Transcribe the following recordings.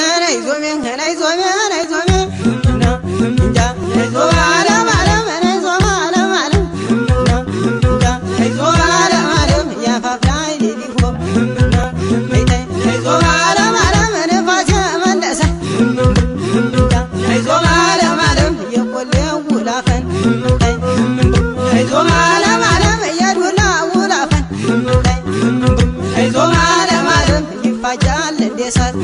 ምን አይዞ ምን አይዞ ምን አይዞ ምን ይመለሳል።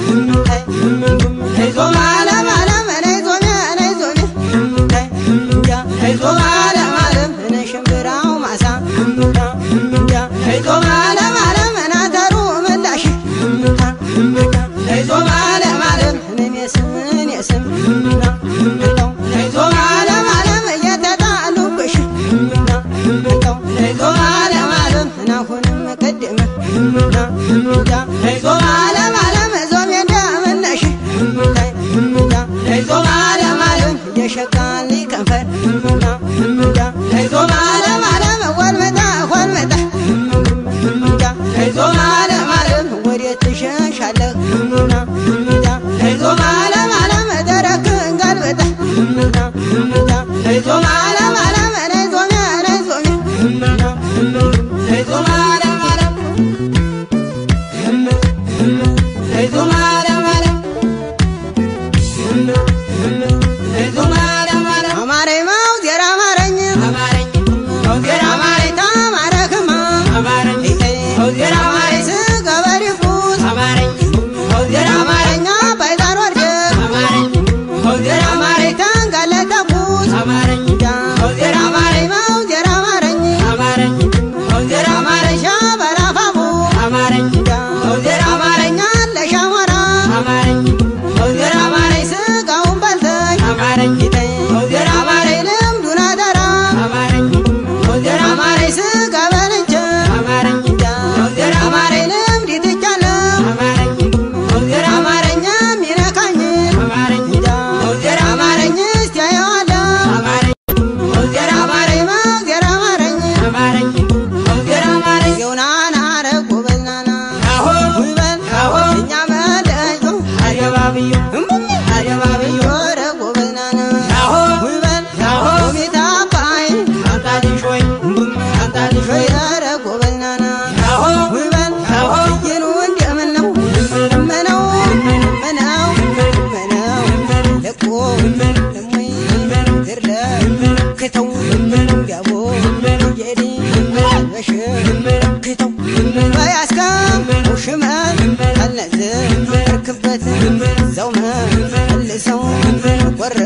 ቆር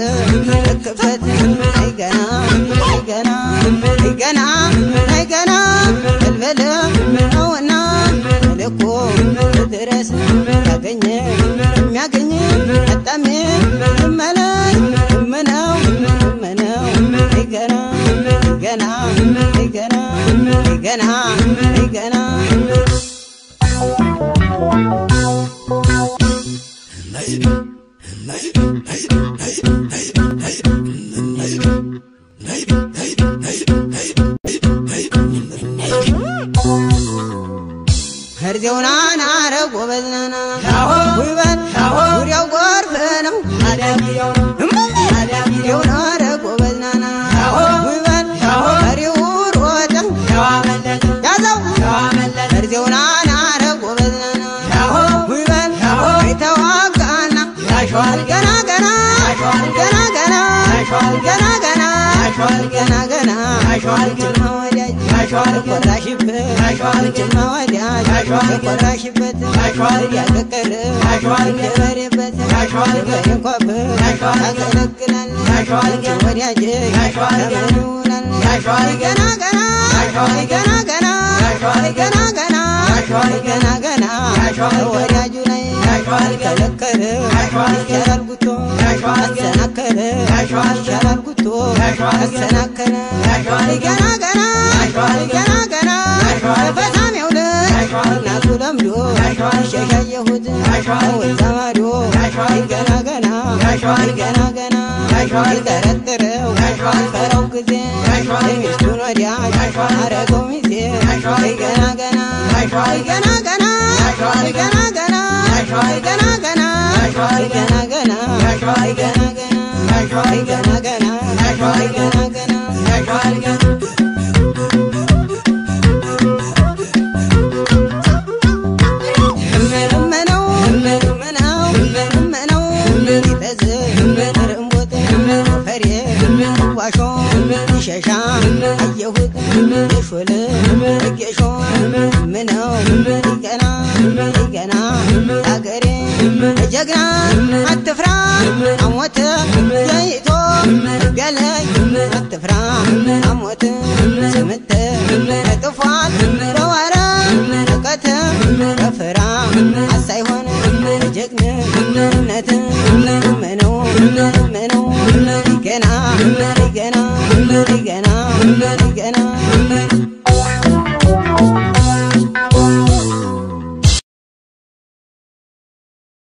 እርክበት አይገና አይገና አይገና አይገና በልበል ነውና ልኮ ድረስ ያገኘ የሚያገኝ አጣሜ እመለኝ እምነው እምነው አይገና አይገና አይገና አይገና አይገና ፈርዜውናን አረ ጎበዝነና ውበት ዙሪያው ጎርፍ ነው ጊዜውን አረ ጎበዝነና ውበት ፈሪው ሮጠ ያዘው ፈርዜውናን አሸዋል ገና ገና አሸዋል ገና ገና አሸዋል ጅማ ወዳጅ አሸዋል ቆራሽበት አሸዋል ጅማ ወዳጅ አሸዋል ቆራሽበት አሸዋል ያቀቀለ አሸዋል የበሬበት አሸዋል በየኳበት ያገለግላል አሸዋል ወዳጅ ተመኑናል አሸዋል ገና ገና አሸዋል ገና ገና አሸዋል ገና ገና አሸዋል ገና ገና አሸዋል ወዳጁ ላይ ከለከለ ይቻላል ጉቶ አሰናከለ ጉቶ አሰናከለ ገና ገና ገና ገና ልጅ እናቱ ለምዶ ማዶ ገና ገና ገና ጊዜ የሚስቱን ወዲያጅ አረገው ገና ገና ገና ገና ገና ገና ገና ገና ገና ገና ገና ገና የሾለ ጌሾ ምነው ይገና ይገና አገሬ ጀግና አትፍራ አሞት ዘይቶ አትፍራ አሞት ስምት ጥፏል በወረ እውቀት በፍራ አሳይሆን ጀግንነት ምነው ምነው ገና ገና ولدك أنا ولدك أنا